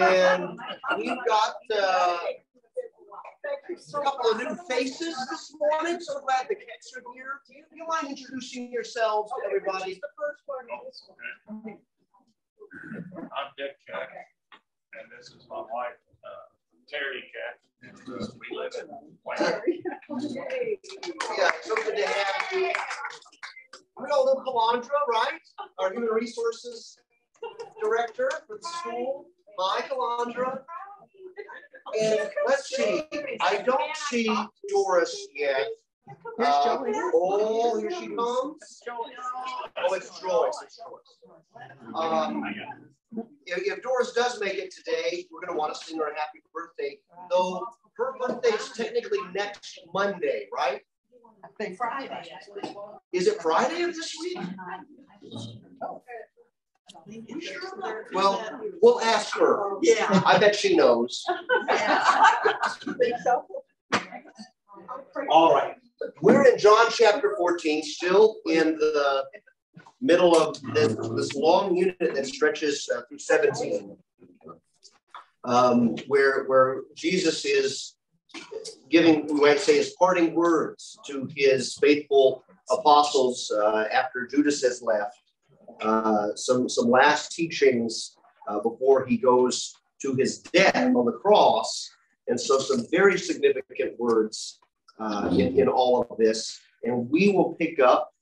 And we've got uh, a couple of new faces this morning. So glad the cats are here. Do you, do you mind introducing yourselves to everybody? The first one is. I'm Dick Cat, and this is my wife, uh, Terry Cat. uh, We live in Wayne. Yeah, so good to have you. We got a little Calandra, right? Our human resources director for the school, my Calandra. And let's see, I don't see Doris yet. Uh, oh, here she comes. Oh, it's Joyce. It's Joyce. Um, if, if Doris does make it today, we're going to want to sing her a happy birthday. Though her birthday is technically next Monday, right? I think Friday. Is it Friday of this week? Well, we'll ask her. Yeah. I bet she knows. All right. We're in John chapter 14, still in the middle of this, this long unit that stretches uh, through 17, um, where, where Jesus is giving, we might say, his parting words to his faithful apostles uh, after Judas has left. Uh, some, some last teachings uh, before he goes to his death on the cross. And so, some very significant words uh, in, in all of this. And we will pick up,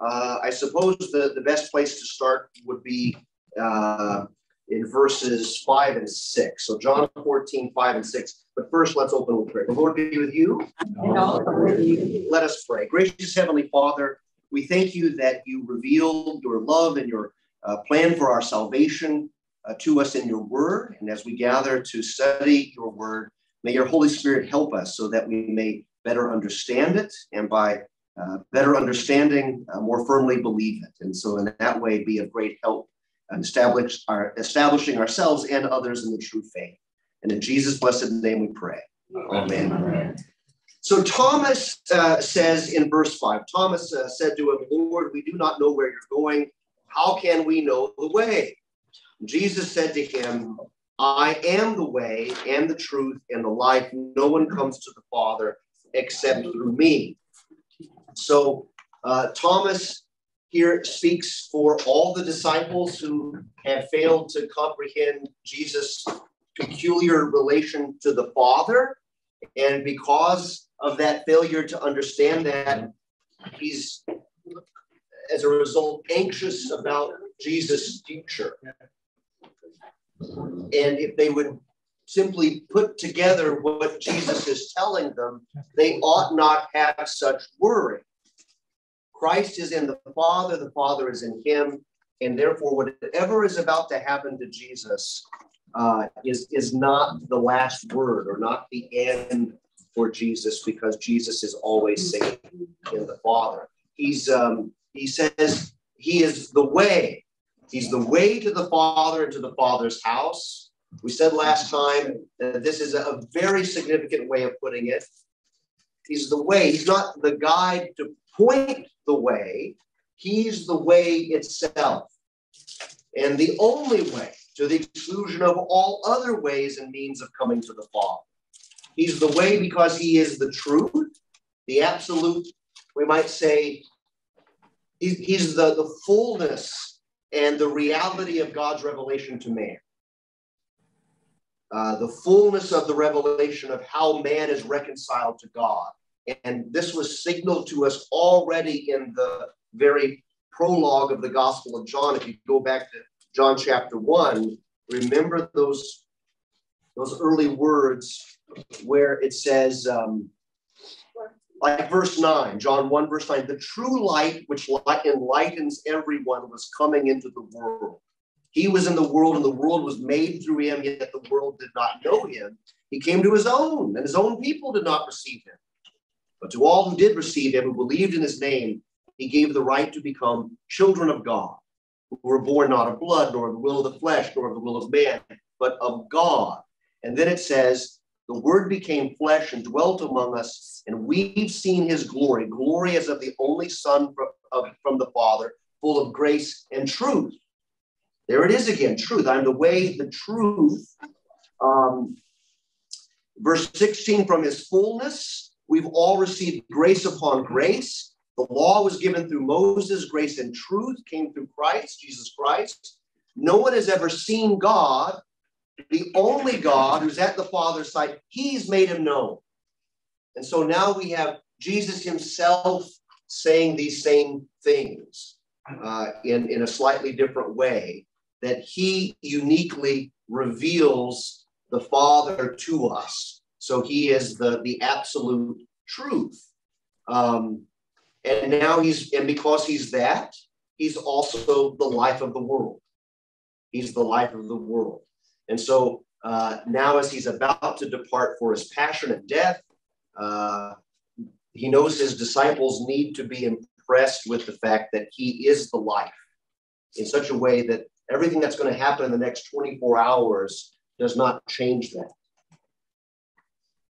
uh, I suppose the, the best place to start would be uh, in verses 5 and 6. So, John 14, 5 and 6. But first, let's open with prayer. The Lord be with you. And also with you. Let us pray. Gracious Heavenly Father, we thank you that you reveal your love and your uh, plan for our salvation uh, to us in your word. And as we gather to study your word, may your Holy Spirit help us so that we may better understand it and by uh, better understanding, uh, more firmly believe it. And so, in that way, be of great help in establish our, establishing ourselves and others in the true faith. And in Jesus' blessed name we pray. Amen. So Thomas uh, says in verse 5, Thomas uh, said to him, Lord, we do not know where you're going. How can we know the way? Jesus said to him, I am the way and the truth and the life. No one comes to the Father except through me. So uh, Thomas here speaks for all the disciples who have failed to comprehend Jesus' peculiar relation to the Father. And because of that failure to understand that, he's, as a result, anxious about Jesus' future. And if they would simply put together what Jesus is telling them, they ought not have such worry. Christ is in the Father, the Father is in him, and therefore, whatever is about to happen to Jesus uh, is, is not the last word or not the end for Jesus because Jesus is always safe in the Father. He's um, he says he is the way. He's the way to the Father and to the Father's house. We said last time that this is a very significant way of putting it. He's the way. He's not the guide to point the way. He's the way itself. And the only way, to the exclusion of all other ways and means of coming to the Father. He's the way because he is the truth, the absolute, we might say, he's, he's the, the fullness and the reality of God's revelation to man. Uh, the fullness of the revelation of how man is reconciled to God. And this was signaled to us already in the very prologue of the Gospel of John. If you go back to John chapter 1, remember those, those early words where it says, um, like verse 9, John 1, verse 9, the true light which enlightens everyone was coming into the world. He was in the world, and the world was made through him, yet the world did not know him. He came to his own, and his own people did not receive him. But to all who did receive him, who believed in his name, he gave the right to become children of God, were born not of blood, nor of the will of the flesh, nor of the will of man, but of God. And then it says, The Word became flesh and dwelt among us, and we've seen his glory. Glory as of the only Son from, from the Father, full of grace and truth. There it is again truth. I'm the way, the truth. Um, verse 16 from his fullness, we've all received grace upon grace. The law was given through Moses, grace and truth came through Christ, Jesus Christ. No one has ever seen God, the only God who's at the Father's side, he's made him known. And so now we have Jesus himself saying these same things uh, in, in a slightly different way, that he uniquely reveals the Father to us. So he is the, the absolute truth. Um, and now he's, and because he's that, he's also the life of the world. He's the life of the world. And so uh, now, as he's about to depart for his passionate death, uh, he knows his disciples need to be impressed with the fact that he is the life in such a way that everything that's going to happen in the next 24 hours does not change that.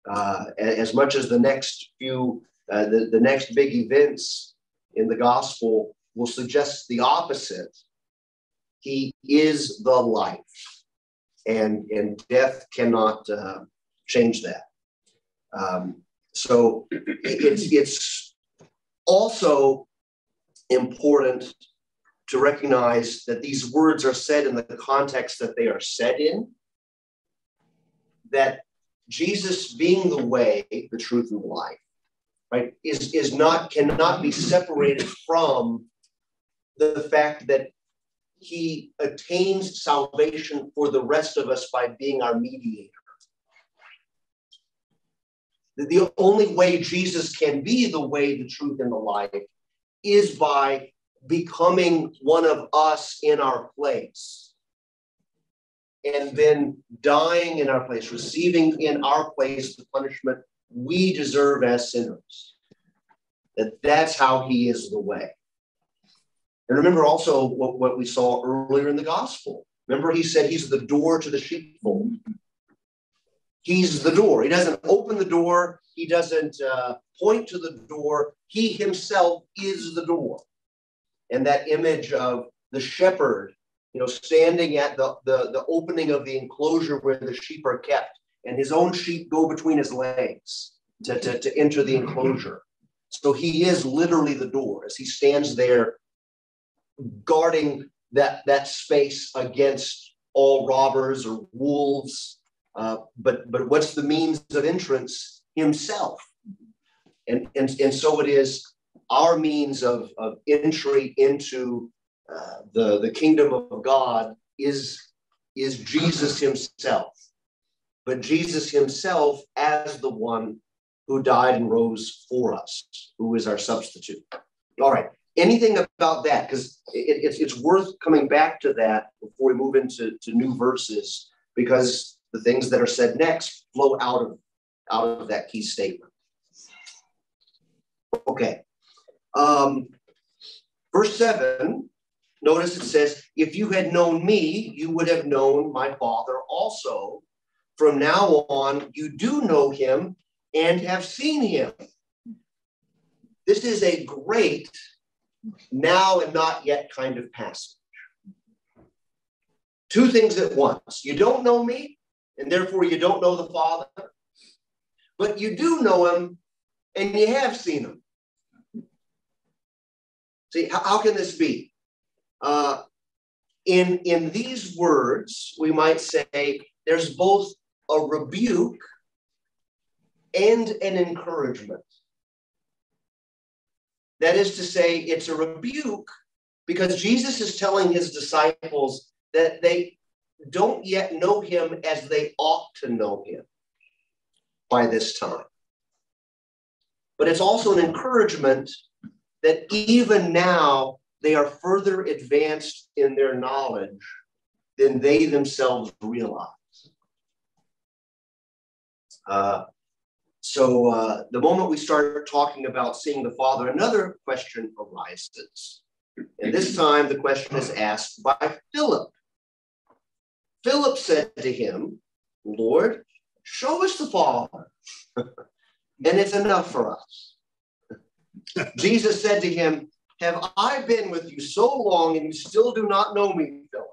Uh, as much as the next few, uh, the, the next big events in the gospel will suggest the opposite, he is the life and and death cannot uh, change that. Um, so it's it's also important to recognize that these words are said in the context that they are said in. That Jesus being the way, the truth, and the life, right, is is not cannot be separated from the fact that he attains salvation for the rest of us by being our mediator. The only way Jesus can be the way, the truth, and the life is by becoming one of us in our place. And then dying in our place, receiving in our place the punishment we deserve as sinners. That that's how he is the way. And remember also what, what we saw earlier in the gospel. Remember, he said he's the door to the sheepfold. He's the door. He doesn't open the door, he doesn't uh, point to the door. He himself is the door. And that image of the shepherd, you know, standing at the, the, the opening of the enclosure where the sheep are kept, and his own sheep go between his legs to, to, to enter the enclosure. So he is literally the door as he stands there guarding that that space against all robbers or wolves. Uh, but but what's the means of entrance? Himself. And and, and so it is our means of, of entry into uh, the, the kingdom of God is, is Jesus himself. But Jesus himself as the one who died and rose for us, who is our substitute. All right anything about that because it, it's, it's worth coming back to that before we move into to new verses because the things that are said next flow out of out of that key statement okay um, verse 7 notice it says if you had known me you would have known my father also from now on you do know him and have seen him this is a great now and not yet kind of passage. Two things at once. You don't know me, and therefore you don't know the Father, but you do know him and you have seen him. See, how, how can this be? Uh, in, in these words, we might say there's both a rebuke and an encouragement. That is to say, it's a rebuke because Jesus is telling his disciples that they don't yet know him as they ought to know him by this time. But it's also an encouragement that even now they are further advanced in their knowledge than they themselves realize. Uh, so uh, the moment we start talking about seeing the Father, another question arises. And this time the question is asked by Philip. Philip said to him, Lord, show us the Father, and it's enough for us. Jesus said to him, Have I been with you so long and you still do not know me, Philip?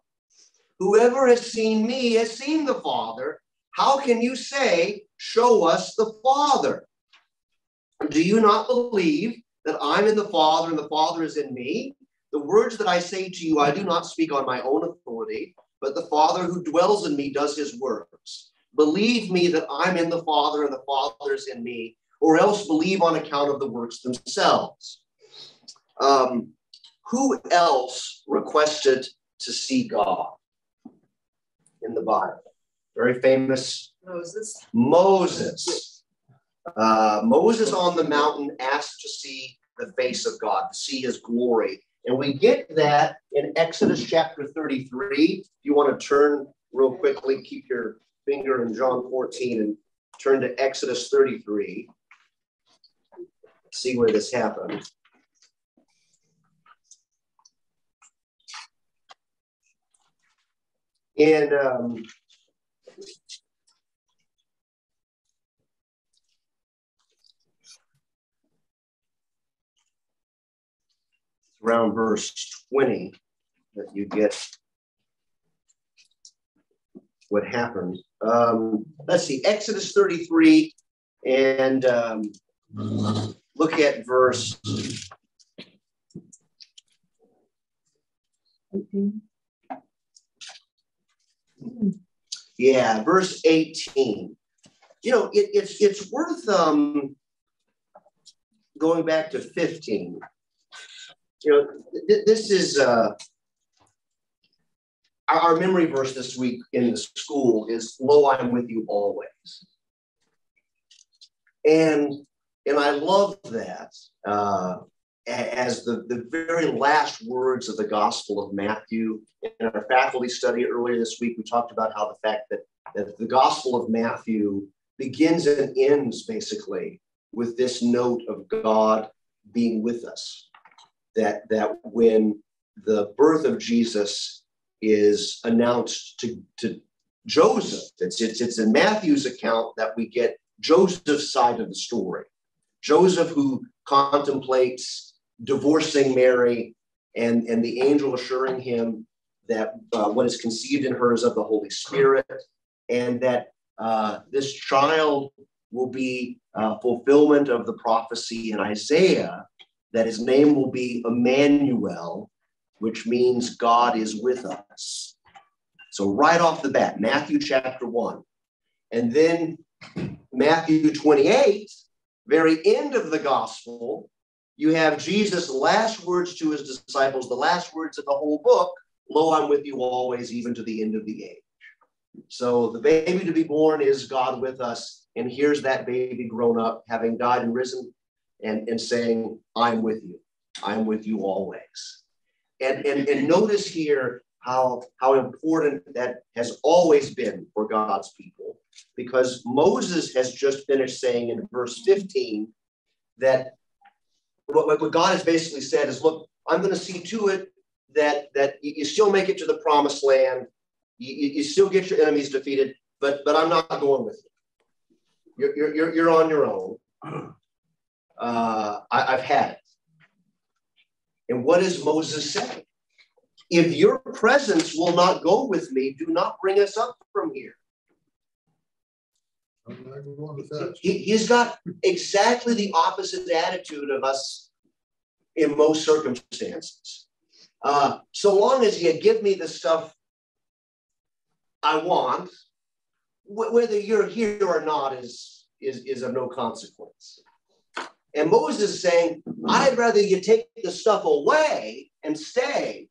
Whoever has seen me has seen the Father. How can you say, Show us the Father? Do you not believe that I'm in the Father and the Father is in me? The words that I say to you, I do not speak on my own authority, but the Father who dwells in me does his works. Believe me that I'm in the Father and the Father is in me, or else believe on account of the works themselves. Um, who else requested to see God in the Bible? Very famous Moses. Moses. Uh, Moses on the mountain asked to see the face of God, to see his glory. And we get that in Exodus chapter 33. If you want to turn real quickly, keep your finger in John 14 and turn to Exodus 33. See where this happened. And um, around verse 20 that you get what happened. Um, let's see, Exodus 33, and um, look at verse. 18. Yeah, verse 18. You know, it, it's it's worth um, going back to 15 you know, th- this is uh, our memory verse this week in the school is "Lo, I'm with you always," and and I love that uh, as the the very last words of the Gospel of Matthew. In our faculty study earlier this week, we talked about how the fact that that the Gospel of Matthew begins and ends basically with this note of God being with us that that when the birth of Jesus is announced to, to Joseph, it's, it's, it's in Matthew's account that we get Joseph's side of the story. Joseph, who contemplates divorcing Mary, and, and the angel assuring him that uh, what is conceived in her is of the Holy Spirit, and that uh, this child will be uh, fulfillment of the prophecy in Isaiah that his name will be Emmanuel, which means God is with us. So, right off the bat, Matthew chapter 1. And then Matthew 28, very end of the gospel, you have Jesus' last words to his disciples, the last words of the whole book Lo, I'm with you always, even to the end of the age. So, the baby to be born is God with us. And here's that baby grown up, having died and risen and, and saying, I'm with you. I'm with you always. And, and, and notice here how, how important that has always been for God's people, because Moses has just finished saying in verse 15 that what, what God has basically said is, look, I'm going to see to it that, that you still make it to the promised land. You, you still get your enemies defeated, but, but I'm not going with you. You're, you're, you're on your own uh, I, I've had it. And what does Moses say? If your presence will not go with me, do not bring us up from here. He, he's got exactly the opposite attitude of us in most circumstances. Uh, so long as you give me the stuff I want, whether you're here or not is, is, is of no consequence. And Moses is saying, I'd rather you take the stuff away and stay.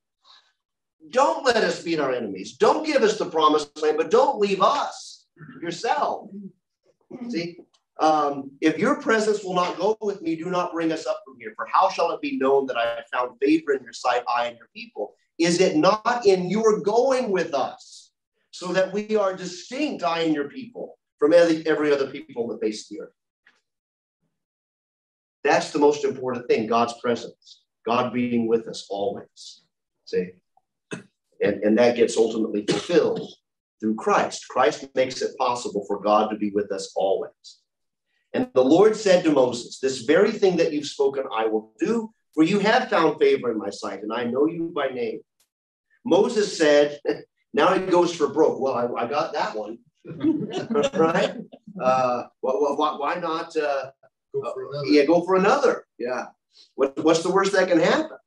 Don't let us beat our enemies. Don't give us the promised land, but don't leave us yourself. See, um, if your presence will not go with me, do not bring us up from here. For how shall it be known that I have found favor in your sight, I and your people? Is it not in your going with us, so that we are distinct, I and your people, from every, every other people that face of the earth? That's the most important thing God's presence, God being with us always. See? And, and that gets ultimately fulfilled through Christ. Christ makes it possible for God to be with us always. And the Lord said to Moses, This very thing that you've spoken, I will do, for you have found favor in my sight, and I know you by name. Moses said, Now he goes for broke. Well, I, I got that one. right? Uh, why, why not? Uh, go yeah, go for another. Yeah. What, what's the worst that can happen?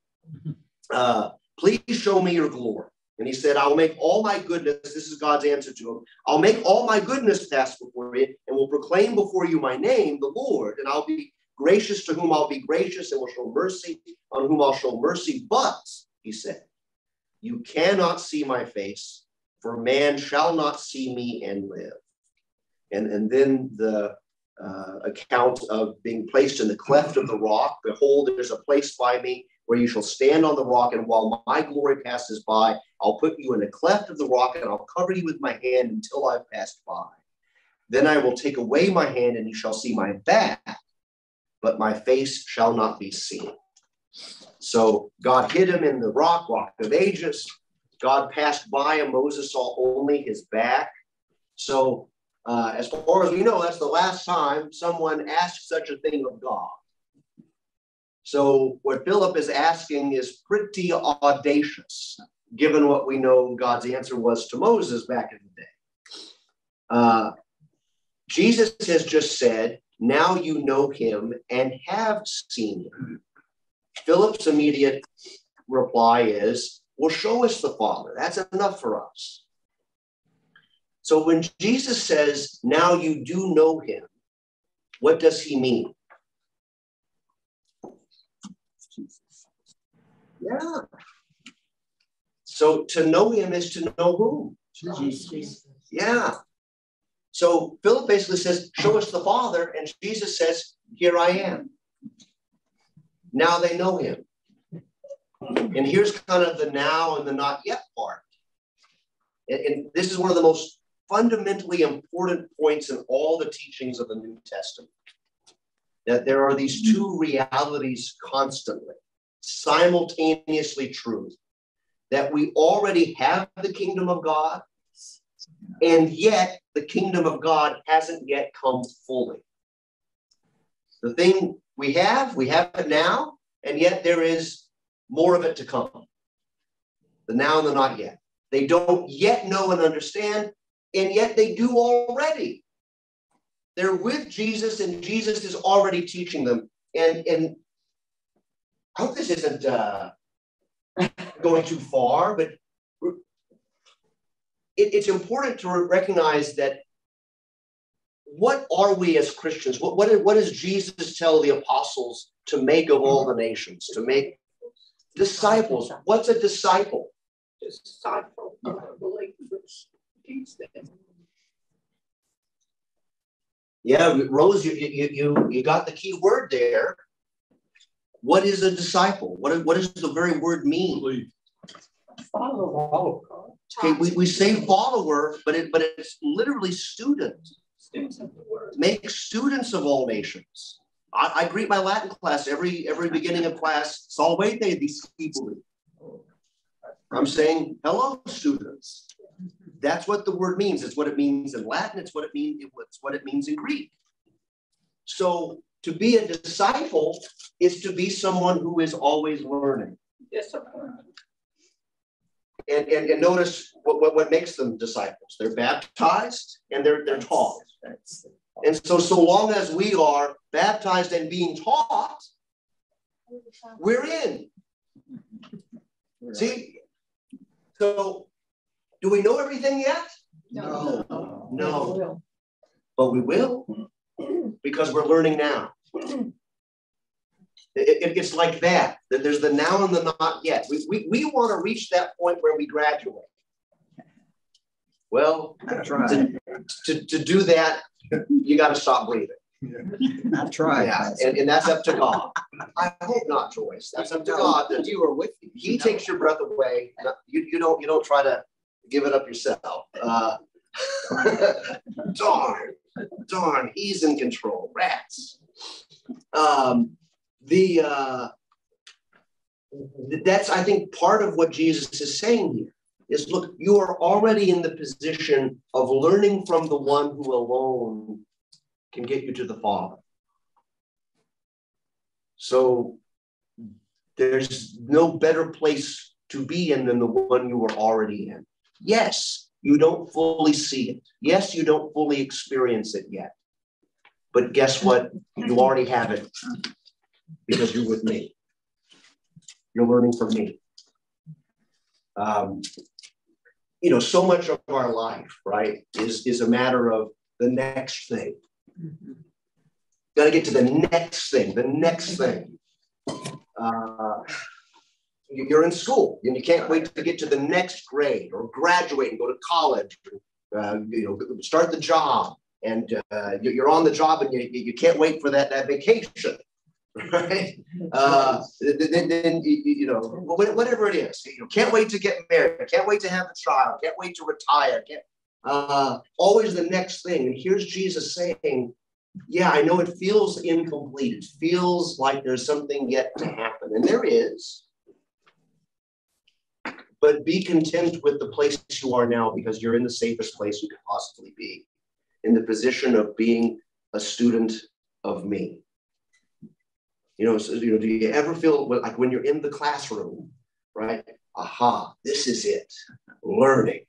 Uh, please show me your glory. And he said, I will make all my goodness, this is God's answer to him, I'll make all my goodness pass before you and will proclaim before you my name, the Lord, and I'll be gracious to whom I'll be gracious and will show mercy on whom I'll show mercy. But, he said, you cannot see my face, for man shall not see me and live. And, and then the uh, account of being placed in the cleft of the rock. Behold, there's a place by me where you shall stand on the rock, and while my glory passes by, I'll put you in the cleft of the rock, and I'll cover you with my hand until I've passed by. Then I will take away my hand, and you shall see my back, but my face shall not be seen. So God hid him in the rock, rock of ages. God passed by, and Moses saw only his back. So, uh, as far as we know, that's the last time someone asked such a thing of God. So what Philip is asking is pretty audacious, given what we know God's answer was to Moses back in the day. Uh, Jesus has just said, now you know him and have seen him. Philip's immediate reply is, well, show us the Father. That's enough for us. So when Jesus says, now you do know him, what does he mean? Yeah. So to know him is to know whom? Jesus. Yeah. So Philip basically says, Show us the Father. And Jesus says, Here I am. Now they know him. And here's kind of the now and the not yet part. And, and this is one of the most fundamentally important points in all the teachings of the New Testament that there are these mm-hmm. two realities constantly simultaneously true that we already have the kingdom of God, and yet the kingdom of God hasn't yet come fully. The thing we have, we have it now, and yet there is more of it to come. The now and the not yet. They don't yet know and understand, and yet they do already. They're with Jesus, and Jesus is already teaching them. And, and I hope this isn't uh, going too far, but it, it's important to recognize that what are we as Christians? What, what, what does Jesus tell the apostles to make of all the nations? To make disciples. What's a disciple? Disciple of believers. Teach them. Yeah, Rose, you, you, you, you got the key word there. What is a disciple? What, what does the very word mean? Follower. Okay, we, we say follower, but it but it's literally student. Make students of all nations. I, I, greet my Latin class every every beginning of class. Salvete discipuli. I'm saying hello, students. That's what the word means. It's what it means in Latin. It's what it means. It's what it means in Greek. So to be a disciple is to be someone who is always learning. Discipline. And, and, and notice what, what, what makes them disciples. They're baptized and they're, they're taught. And so, so long as we are baptized and being taught, we're in. See? So, do we know everything yet? No. No. no. But we will because we're learning now. It, it, it's like that, that there's the now and the not yet. We, we, we want to reach that point where we graduate. Well, to, to, to do that, you got to stop breathing. I tried. Yeah, and, and that's up to God. I hope not, Joyce. That's up to God. That you are with you. He takes your breath away. You, you don't you don't try to give it up yourself. Uh, darn, darn, he's in control. Rats. Um, the uh, that's I think part of what Jesus is saying here is look, you are already in the position of learning from the one who alone can get you to the Father. So there's no better place to be in than the one you were already in. Yes, you don't fully see it. Yes, you don't fully experience it yet. But guess what? You already have it because you're with me. You're learning from me. Um, you know, so much of our life, right, is, is a matter of the next thing. Got to get to the next thing, the next thing. Uh, you're in school and you can't wait to get to the next grade or graduate and go to college, uh, you know, start the job. And uh, you're on the job and you, you can't wait for that, that vacation, right? Uh, then, then you, you, know, whatever it is, you can't wait to get married, can't wait to have a child, can't wait to retire, can't, uh, always the next thing. And here's Jesus saying, yeah, I know it feels incomplete. It feels like there's something yet to happen, and there is. But be content with the place you are now because you're in the safest place you could possibly be, in the position of being a student of me. You know, so, you know, do you ever feel like when you're in the classroom, right? Aha, this is it, learning,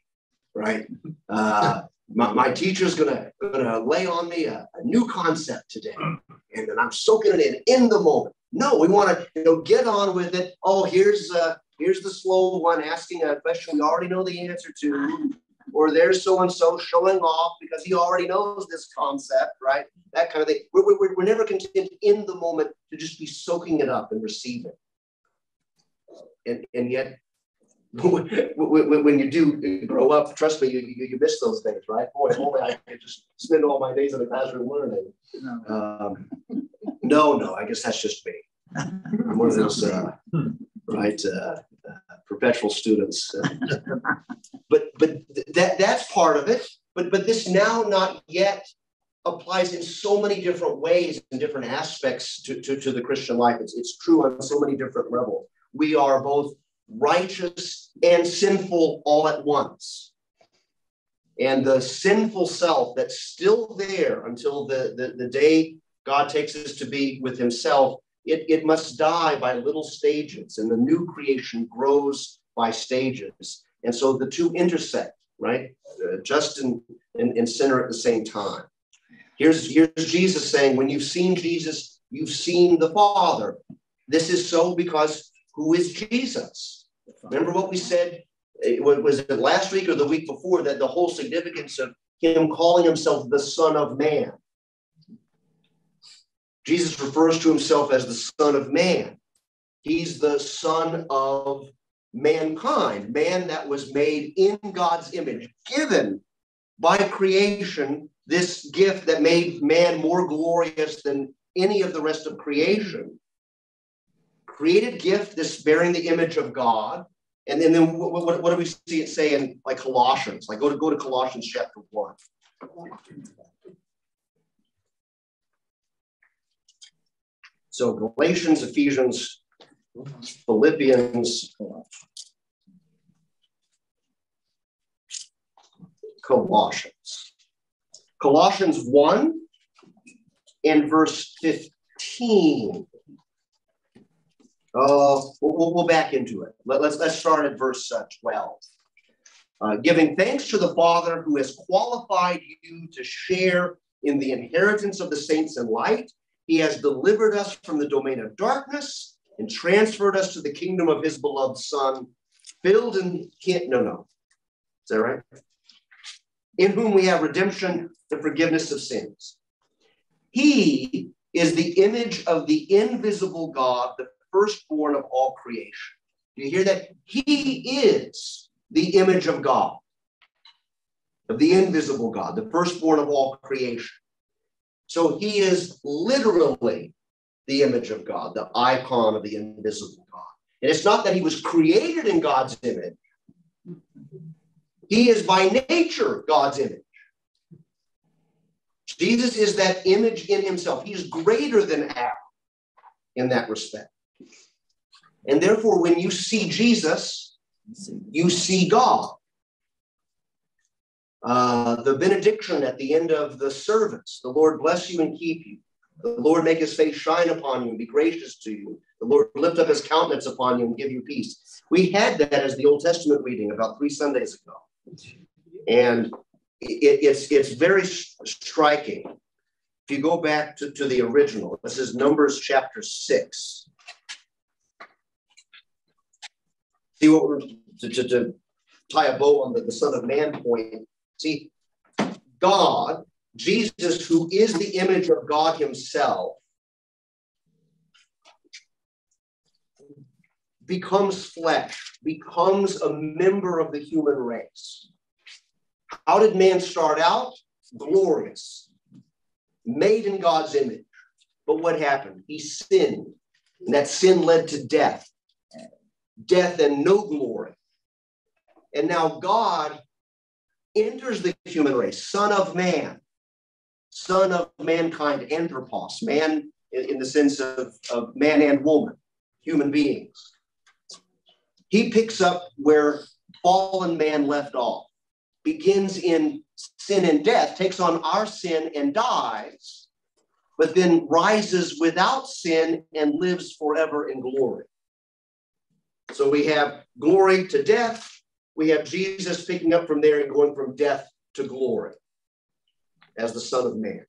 right? Uh, my, my teacher's gonna gonna lay on me a, a, new concept today, and then I'm soaking it in in the moment. No, we want to you know get on with it. Oh, here's uh here's the slow one asking a question we already know the answer to, or there's so and so showing off because he already knows this concept, right? That kind of thing. We're, we're, we're never content in the moment to just be soaking it up and receiving. And, and yet when you do grow up, trust me, you, you, you, miss those things, right? Boy, if only I could just spend all my days in the classroom learning. Um, no, no, I guess that's just me. I'm one of those, uh, right, uh, uh, perpetual students. but but that that's part of it. But but this now not yet applies in so many different ways and different aspects to, to, to the Christian life. It's, it's true on so many different levels. We are both righteous and sinful all at once. And the sinful self that's still there until the, the, the day God takes us to be with Himself, it, it must die by little stages, and the new creation grows by stages. And so the two intersect, right? Uh, just and, and, and at the same time. Here's, here's Jesus saying, when you've seen Jesus, you've seen the Father. This is so because who is Jesus? Remember what we said? Was it last week or the week before that the whole significance of him calling himself the Son of Man? Jesus refers to himself as the Son of Man. He's the Son of mankind, man that was made in God's image, given by creation this gift that made man more glorious than any of the rest of creation created gift, this bearing the image of God. And then, then what, what, what do we see it say in like Colossians? Like go to go to Colossians chapter one. So Galatians, Ephesians, Philippians, Colossians. Colossians 1 and verse 15. Uh, we'll, we'll, back into it. Let, us let's, let's start at verse uh, 12. Uh, giving thanks to the Father who has qualified you to share in the inheritance of the saints in light. He has delivered us from the domain of darkness and transferred us to the kingdom of his beloved Son, filled in him. No, no. Is that right? In whom we have redemption, the forgiveness of sins. He is the image of the invisible God, the firstborn of all creation. Do you hear that? He is the image of God, of the invisible God, the firstborn of all creation. So he is literally the image of God, the icon of the invisible God. And it's not that he was created in God's image, he is by nature God's image. Jesus is that image in himself. He's greater than Adam in that respect. And therefore, when you see Jesus, you see God. Uh, the benediction at the end of the service the Lord bless you and keep you. The Lord make his face shine upon you and be gracious to you. The Lord lift up his countenance upon you and give you peace. We had that as the Old Testament reading about three Sundays ago. And it, it's, it's very striking. If you go back to, to the original, this is Numbers chapter 6. See what we're to, to, to tie a bow on the, the Son of Man point. See, God, Jesus, who is the image of God Himself, becomes flesh, becomes a member of the human race. How did man start out? Glorious, made in God's image. But what happened? He sinned, and that sin led to death, death and no glory. And now God enters the human race, son of man, son of mankind, anthropos, man in, in the sense of, of man and woman, human beings. He picks up where fallen man left off, begins in sin and death, takes on our sin and dies, but then rises without sin and lives forever in glory. So we have glory to death, we have Jesus picking up from there and going from death to glory as the Son of Man.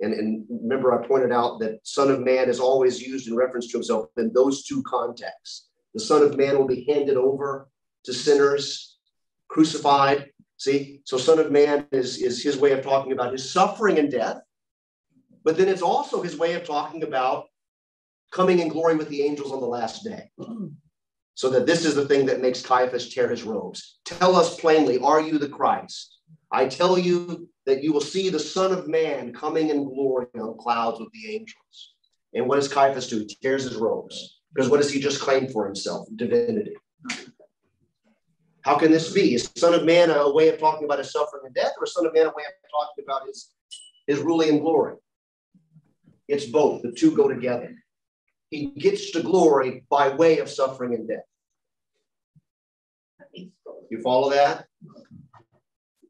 And, and remember, I pointed out that Son of Man is always used in reference to himself in those two contexts. The Son of Man will be handed over to sinners, crucified. See, so Son of Man is, is his way of talking about his suffering and death, but then it's also his way of talking about coming in glory with the angels on the last day so that this is the thing that makes Caiaphas tear his robes. Tell us plainly, are you the Christ? I tell you that you will see the Son of Man coming in glory on clouds with the angels. And what does Caiaphas do? He tears his robes. Because what does he just claim for himself? Divinity. How can this be? Is Son of Man a way of talking about his suffering and death, or Son of Man a way of talking about his, his ruling and glory? It's both. The two go together. He gets to glory by way of suffering and death. You follow that?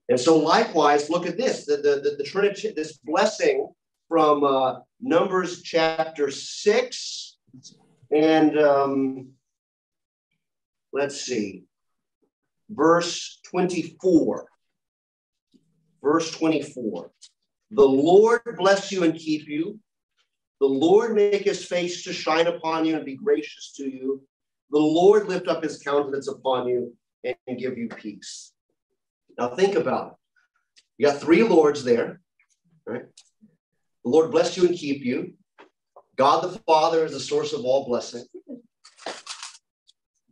And so, likewise, look at this the, the, the, the Trinity, this blessing from uh, Numbers chapter 6. And um, let's see, verse 24. Verse 24. The Lord bless you and keep you. The Lord make his face to shine upon you and be gracious to you. The Lord lift up his countenance upon you and give you peace. Now think about it. You got three lords there, right? The Lord bless you and keep you. God the Father is the source of all blessing.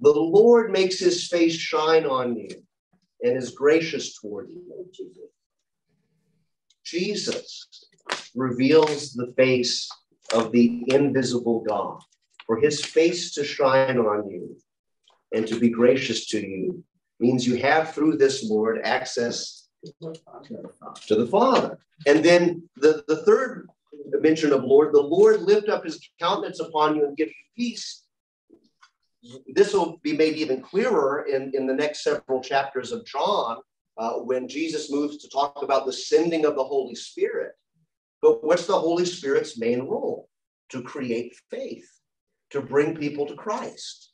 The Lord makes his face shine on you and is gracious toward you. Jesus reveals the face of the invisible God, for his face to shine on you and to be gracious to you means you have through this Lord access to the Father. And then the, the third mention of Lord, the Lord lift up his countenance upon you and give you peace. This will be made even clearer in, in the next several chapters of John uh, when Jesus moves to talk about the sending of the Holy Spirit. But what's the Holy Spirit's main role? To create faith, to bring people to Christ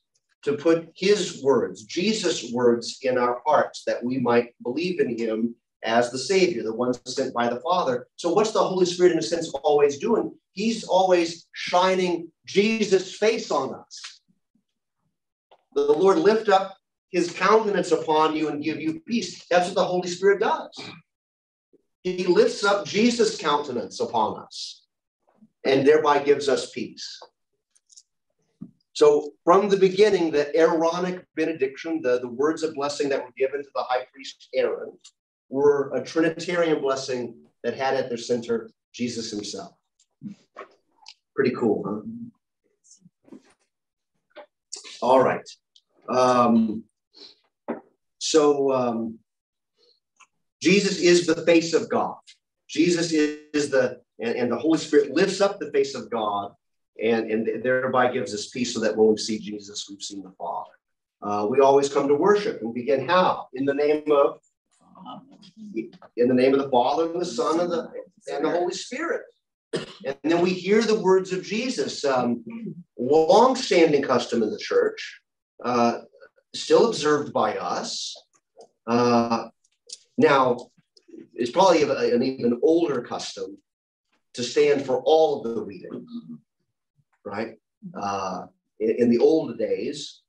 to put his words, Jesus' words in our hearts that we might believe in him as the Savior, the one sent by the Father. So, what's the Holy Spirit, in a sense, always doing? He's always shining Jesus' face on us. The Lord lift up his countenance upon you and give you peace. That's what the Holy Spirit does. He lifts up Jesus' countenance upon us and thereby gives us peace. So from the beginning, the Aaronic benediction, the, the words of blessing that were given to the high priest Aaron, were a Trinitarian blessing that had at their center Jesus himself. Pretty cool, huh? All right. Um, so um, Jesus is the face of God. Jesus is the, and, and the Holy Spirit lifts up the face of God and, and thereby gives us peace so that when we see Jesus, we've seen the Father. Uh, we always come to worship and begin how? In the name of in the name of the Father and the Son and the and the Holy Spirit. And then we hear the words of Jesus. Um, long-standing custom in the church, uh, still observed by us. Uh, now, it's probably an even older custom to stand for all of the readings, right? Uh, in, in the old days,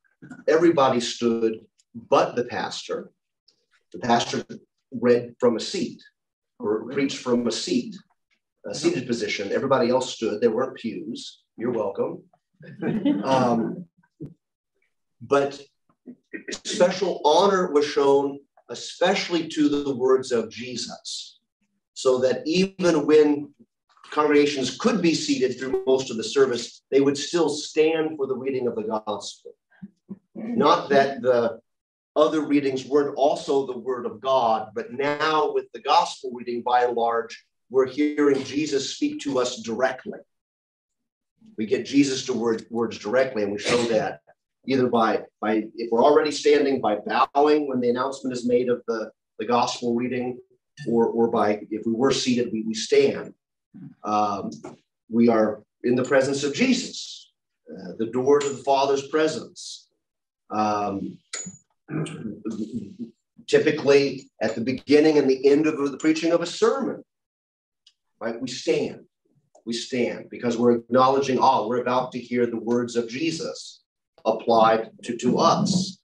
everybody stood but the pastor. The pastor read from a seat or preached from a seat, a seated position. Everybody else stood. There weren't pews. You're welcome. Um, but special honor was shown, especially to the words of Jesus, so that even when congregations could be seated through most of the service, they would still stand for the reading of the gospel. Not that the other readings weren't also the word of God, but now with the gospel reading, by and large, we're hearing Jesus speak to us directly. We get Jesus to word, words directly, and we show that either by, by if we're already standing, by bowing when the announcement is made of the, the gospel reading, or, or by if we were seated, we, we stand. Um, we are in the presence of Jesus, uh, the door to the Father's presence. Um, typically, at the beginning and the end of the preaching of a sermon, right, we stand. We stand because we're acknowledging, oh, we're about to hear the words of Jesus applied to, to us.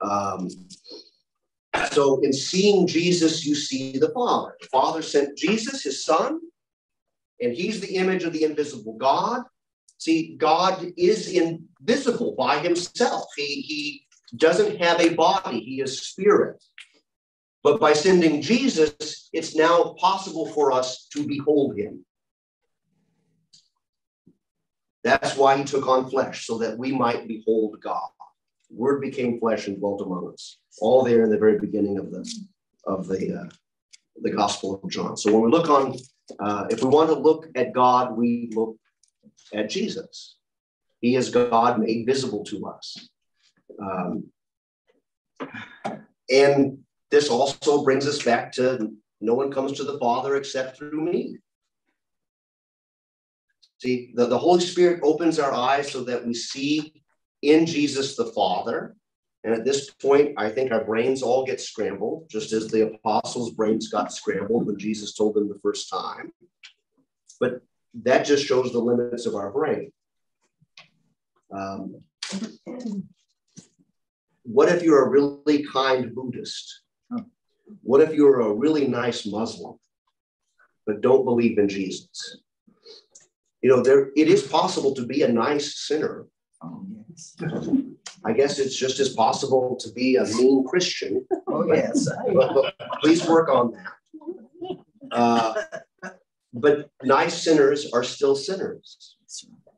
Um, so, in seeing Jesus, you see the Father. The Father sent Jesus, his Son, and he's the image of the invisible God. See, God is invisible by himself. He, he doesn't have a body, he is spirit. But by sending Jesus, it's now possible for us to behold him. That's why he took on flesh, so that we might behold God. Word became flesh and dwelt among us. All there in the very beginning of the of the uh, the Gospel of John. So when we look on uh, if we want to look at God, we look at Jesus. He is God made visible to us. Um, and this also brings us back to no one comes to the Father except through me. See, the, the Holy Spirit opens our eyes so that we see in Jesus the Father. And at this point, I think our brains all get scrambled, just as the apostles' brains got scrambled when Jesus told them the first time. But that just shows the limits of our brain. Um, what if you're a really kind Buddhist? What if you're a really nice Muslim, but don't believe in Jesus? You know, there it is possible to be a nice sinner. Oh, yes. I guess it's just as possible to be a mean Christian. Oh, yes. but, but please work on that. Uh, but nice sinners are still sinners.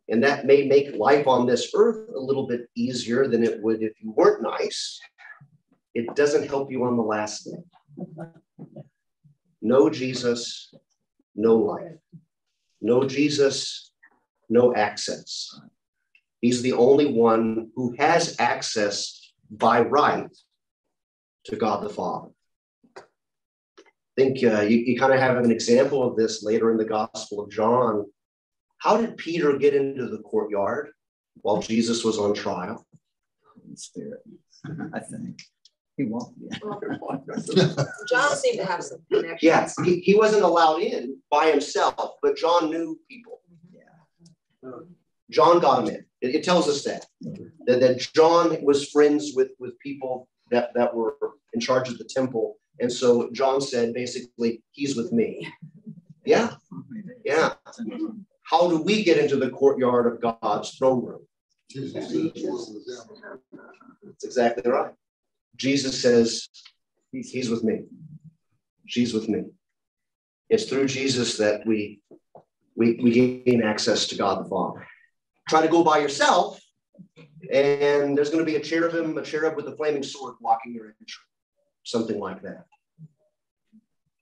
And that may make life on this earth a little bit easier than it would if you weren't nice. It doesn't help you on the last day. No Jesus, no life. No Jesus, no access. He's the only one who has access by right to God the Father. I think uh, you, you kind of have an example of this later in the Gospel of John. How did Peter get into the courtyard while Jesus was on trial? Holy Spirit, I think. He won't. John seemed to have some connections. Yes, he, he wasn't allowed in by himself, but John knew people. Yeah. John got him in. It, it tells us that, that that John was friends with with people that that were in charge of the temple, and so John said basically, "He's with me." Yeah, yeah. How do we get into the courtyard of God's throne room? That's exactly right. Jesus says, He's with me. She's with me. It's through Jesus that we we, we gain access to God the Father try to go by yourself, and there's going to be a cherubim, a cherub with a flaming sword blocking your entry, something like that.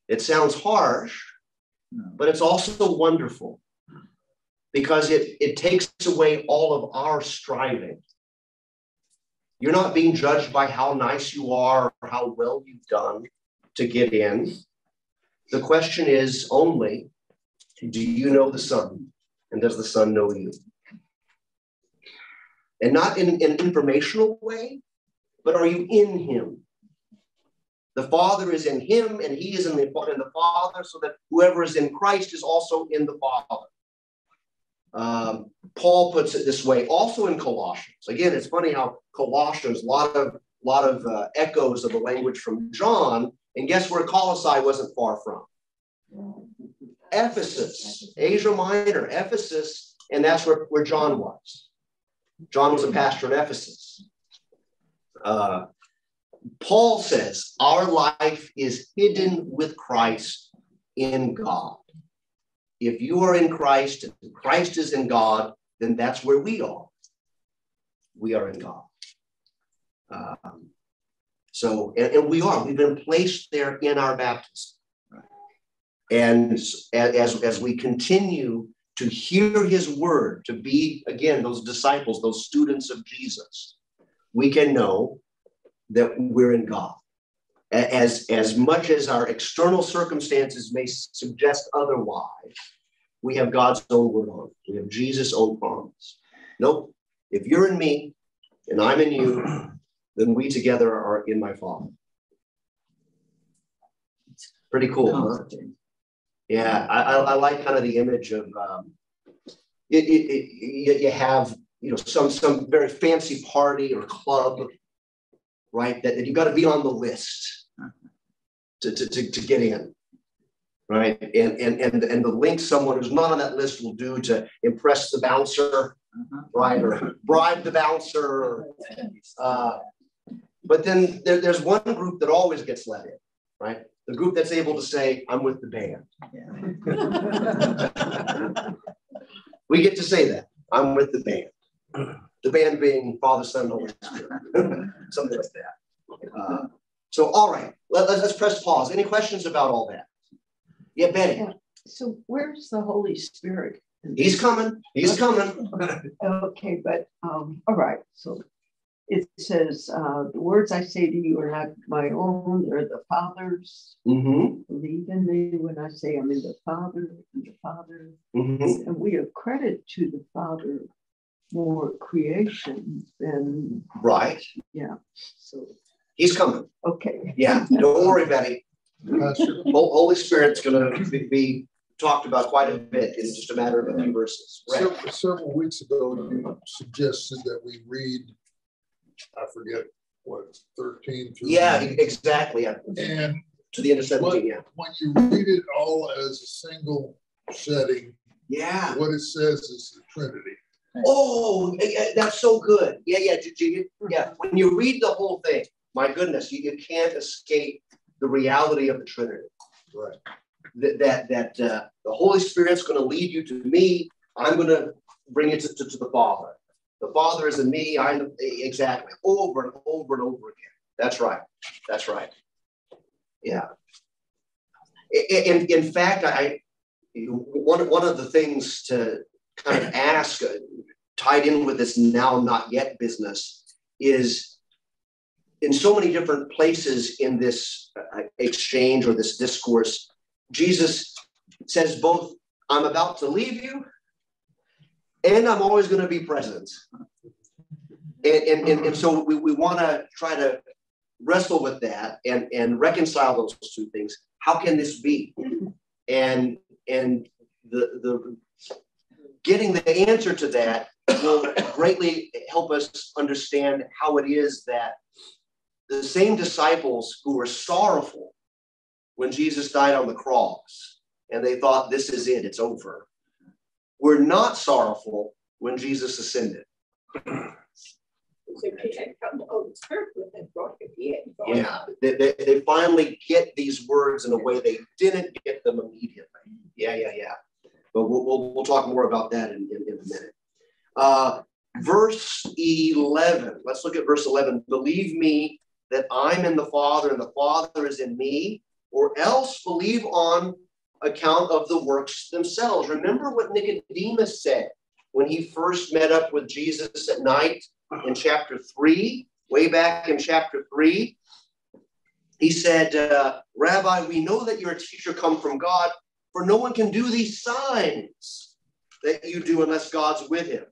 It sounds harsh, but it's also wonderful because it, it takes away all of our striving. You're not being judged by how nice you are or how well you've done to get in. The question is only do you know the Son? And does the Son know you? And not in an informational way, but are you in Him? The Father is in Him, and He is in the, in the Father, so that whoever is in Christ is also in the Father. Um, Paul puts it this way, also in Colossians. Again, it's funny how Colossians, a lot of lot of uh, echoes of the language from John, and guess where Colossae wasn't far from? Ephesus, Asia Minor, Ephesus, and that's where, where John was. John was a pastor in Ephesus. Uh, Paul says, Our life is hidden with Christ in God. If you are in Christ, and Christ is in God, then that's where we are. We are in God. Um, so, and, and, we are, we've been placed there in our baptism. And as, as we continue to hear his word, to be, again, those disciples, those students of Jesus, we can know that we're in God. As, as much as our external circumstances may suggest otherwise, we have God's own word on. We have Jesus' own promise. Nope. If you're in me and I'm in you, then we together are in my Father. Pretty cool, huh? Yeah, I, I, I, like kind of the image of um, it, it, it, you have you know some some very fancy party or club, right? That, that you got to be on the list to, to, to, to get in, right? And, and and and the link someone who's not on that list will do to impress the bouncer, right, or bribe the bouncer. uh, but then there, there's one group that always gets let in, right? The group that's able to say, I'm with the band. Yeah. we get to say that. I'm with the band. The band being Father, Son, Holy Spirit. Something like that. Uh, so, all right, let, us press pause. Any questions about all that? Yeah, Betty. Yeah. So, where's the Holy Spirit? He's coming. He's coming. okay, but um, all right. So it says, uh, The words I say to you are not my own, they're the Father's. Mm-hmm. Believe in me when I say I'm in the Father and the Father. Mm-hmm. And we have credit to the Father more creation than. Right. Yeah. So. He's coming. Okay. Yeah. Don't worry, about Betty. Holy Spirit's going to be talked about quite a bit in just a matter of a few verses. Right. Several, several weeks ago, you suggested that we read I forget what 13 through yeah exactly Yeah. and to the end of 17 when, yeah. when you read it all as a single setting yeah. what it says is the trinity. Oh that's so good. Yeah yeah yeah. When you read the whole thing my goodness you, you can't escape the reality of the trinity. Right. That that, that uh, the holy spirit's going to lead you to me i'm going to bring you to, to, to the father the Father is in me. I exactly over and over and over again. That's right. That's right. Yeah. In, in fact, I one, one of the things to kind of ask, uh, tied in with this now not yet business, is in so many different places in this uh, exchange or this discourse, Jesus says both, I'm about to leave you and I'm always going to be present. And, and, and, and so we, we want to try to wrestle with that and, and reconcile those two things. How can this be? And and the the getting the answer to that will greatly help us understand how it is that the same disciples who were sorrowful when Jesus died on the cross and they thought this is it, it's over were not sorrowful when Jesus ascended. Yeah, they, they, they, finally get these words in a way they didn't get them immediately. Yeah, yeah, yeah. But we'll, we'll, we'll talk more about that in, in, in a minute. Uh, verse 11, let's look at verse 11. Believe me that I'm in the Father and the Father is in me, or else believe on account of the works themselves. Remember what Nicodemus said when he first met up with Jesus at night in chapter 3? way back in chapter 3. He said, uh, Rabbi, we know that you're a teacher come from God, for no one can do these signs that you do unless God's with him.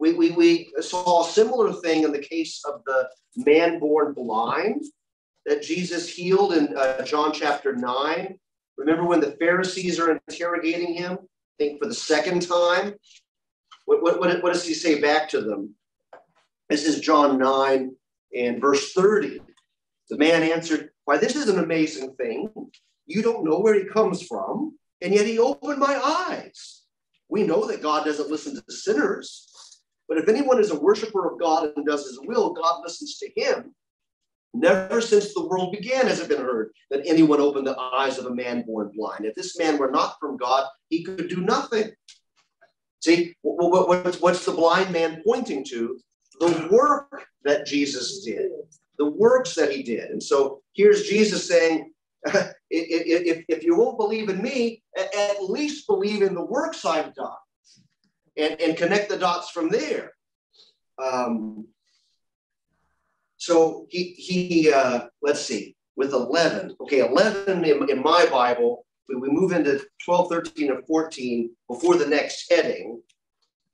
We, we, we saw a similar thing in the case of the man born blind that Jesus healed in uh, John chapter 9. Remember when the Pharisees are interrogating him, I think for the second time? What, what, what, does he say back to them? This is John 9 and verse 30. The man answered, Why, this is an amazing thing. You don't know where he comes from, and yet he opened my eyes. We know that God doesn't listen to sinners, but if anyone is a worshiper of God and does his will, God listens to him. Never since the world began has it been heard that anyone opened the eyes of a man born blind. If this man were not from God, he could do nothing. See, what's the blind man pointing to? The work that Jesus did, the works that he did. And so here's Jesus saying, if, you won't believe in me, at least believe in the works I've done and, and connect the dots from there. Um, so he, he uh, let's see, with 11, okay, 11 in, in my Bible, we, we move into 12, 13, and 14 before the next heading.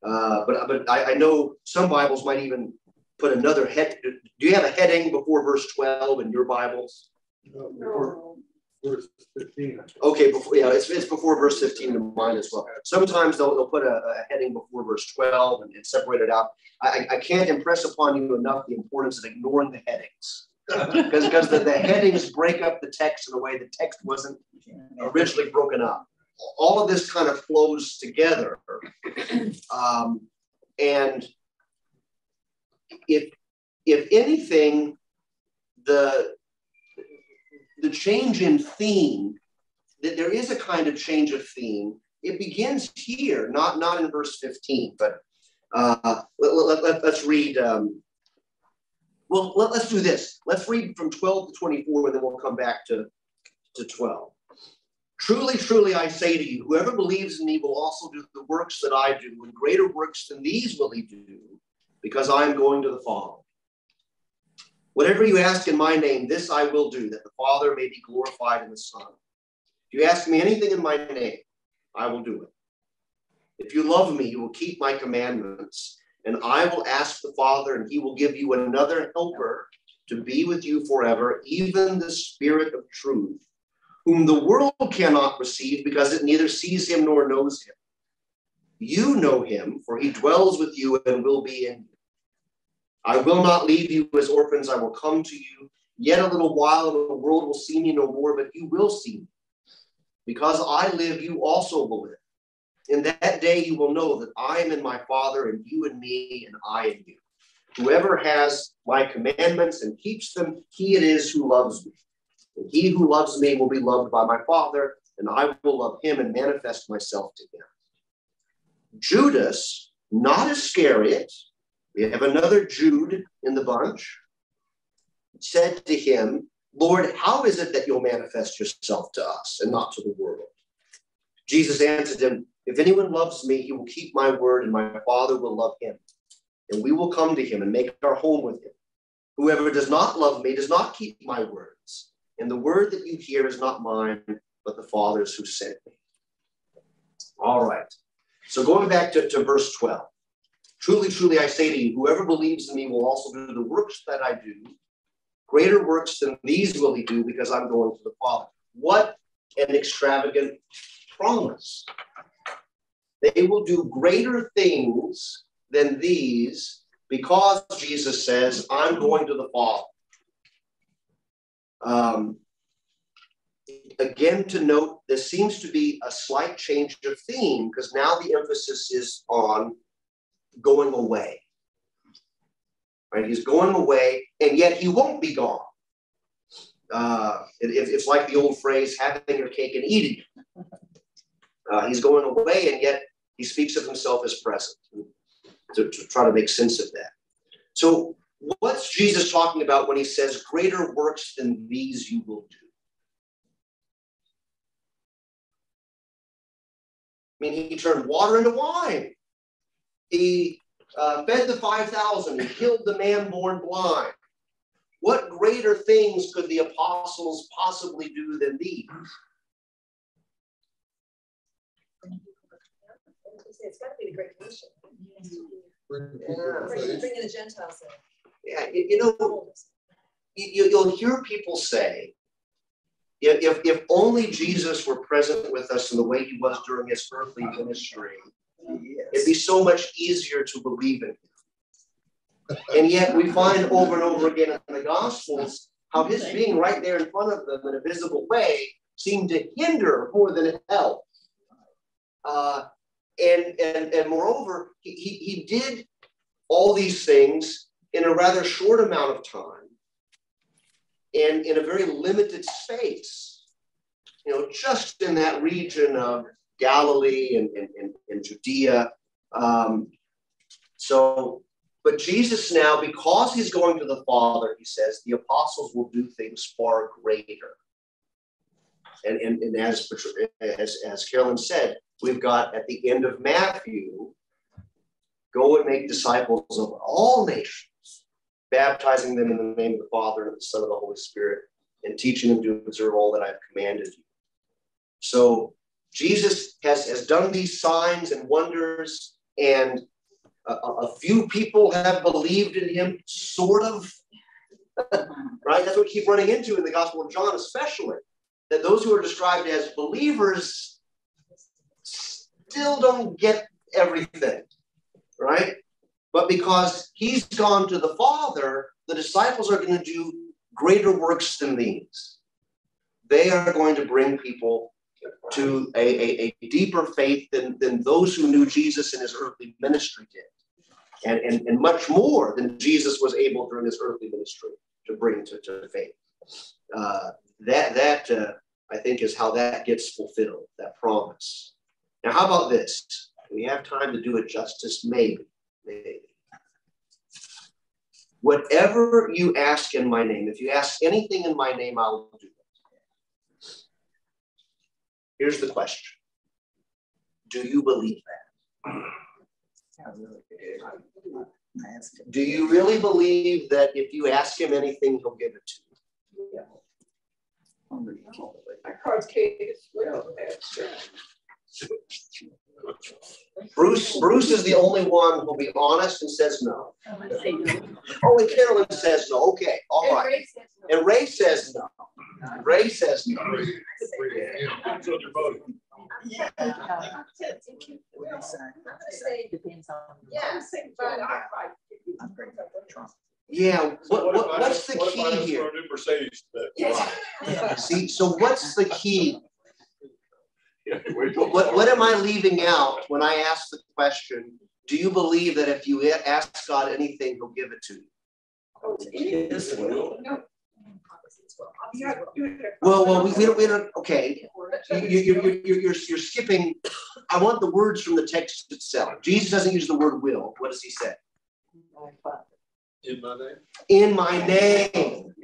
Uh, but but I, I, know some Bibles might even put another head. Do you have a heading before verse 12 in your Bibles? No verse 15. Okay, before, yeah, it's, it's before verse 15 in mine as well. Sometimes they'll, they'll put a, a heading before verse 12 and, and separate it out. I, I can't impress upon you enough the importance of ignoring the headings. Because because the, the headings break up the text in a way the text wasn't originally broken up. All of this kind of flows together. Um, and if if anything, the the change in theme, that there is a kind of change of theme. It begins here, not, not in verse 15, but uh, let, us let, let, read. Um, well, let, us do this. Let's read from 12 to 24, and then we'll come back to, to 12. Truly, truly, I say to you, whoever believes in me will also do the works that I do, and greater works than these will he do, because I am going to the Father. Whatever you ask in my name, this I will do, that the Father may be glorified in the Son. If you ask me anything in my name, I will do it. If you love me, you will keep my commandments, and I will ask the Father, and he will give you another helper to be with you forever, even the Spirit of truth, whom the world cannot receive because it neither sees him nor knows him. You know him, for he dwells with you and will be in you. I will not leave you as orphans. I will come to you. Yet a little while, and the world will see me no more, but you will see me. Because I live, you also will live. In that day, you will know that I am in my Father, and you in me, and I in you. Whoever has my commandments and keeps them, he it is who loves me. And he who loves me will be loved by my Father, and I will love him and manifest myself to him. Judas, not Iscariot, we have another Jude in the bunch, said to him, Lord, how is it that you'll manifest yourself to us and not to the world? Jesus answered him, If anyone loves me, he will keep my word, and my Father will love him. And we will come to him and make our home with him. Whoever does not love me does not keep my words. And the word that you hear is not mine, but the Father's who sent me. All right. So going back to, to verse 12. Truly, truly, I say to you, whoever believes in me will also do the works that I do. Greater works than these will he do because I'm going to the Father. What an extravagant promise. They will do greater things than these because Jesus says, I'm going to the Father. Um, again, to note, there seems to be a slight change of theme because now the emphasis is on going away. Right? He's going away, and yet he won't be gone. Uh, it, it's like the old phrase, having your cake and eating it. Uh, he's going away, and yet he speaks of himself as present to, to try to make sense of that. So, what's Jesus talking about when he says, Greater works than these you will do? I mean, he turned water into wine. He uh, fed the 5,000. He healed the man born blind. what greater things could the apostles possibly do than these? It's got to be the Great Commission. Yeah. Bringing the Gentiles in. Yeah, you, you know, you, you'll hear people say, if, if only Jesus were present with us in the way he was during his earthly ministry, it'd be so much easier to believe in him. And yet we find over and over again in the Gospels how his being right there in front of them in a visible way seemed to hinder more than it helped. Uh, and, and, and moreover, he, he did all these things in a rather short amount of time and in a very limited space. You know, just in that region of Galilee and, and, and, and Judea. Um, so, but Jesus now, because he's going to the Father, he says, the apostles will do things far greater. And, and, and as, as, as Carolyn said, we've got at the end of Matthew, go and make disciples of all nations baptizing them in the name of the Father and the Son of the Holy Spirit, and teaching them to observe all that I've commanded you. So Jesus has, has done these signs and wonders, and a, a few people have believed in him, sort of. right? That's what we keep running into in the Gospel of John, especially. That those who are described as believers still don't get everything, right? But because he's gone to the Father, the disciples are going to do greater works than these. They are going to bring people to a, a, a deeper faith than, than those who knew Jesus in his earthly ministry did. And, and, and much more than Jesus was able during his earthly ministry to bring to, to faith. Uh, that, that uh, I think, is how that gets fulfilled, that promise. Now, how about this? We have time to do it justice, maybe. maybe. Whatever you ask in my name, if you ask anything in my name, I'll do it. Here's the question Do you believe that? Do you really believe that if you ask him anything, he'll give it to you? Yeah. Kate. Bruce, Bruce is the only one who'll be honest and says no. Oh, only Carolyn says no. Okay, all right. And Ray says no. Ray says no. Yeah, what, what, what's the key here? See, so what's the key what, what am I leaving out when I ask the question, do you believe that if you ask God anything, he'll give it to you? Well, well, we, we don't, we don't, okay. You, you, you, you, you're, you're skipping. I want the words from the text itself. Jesus doesn't use the word will. What does he say? In my name. In my name.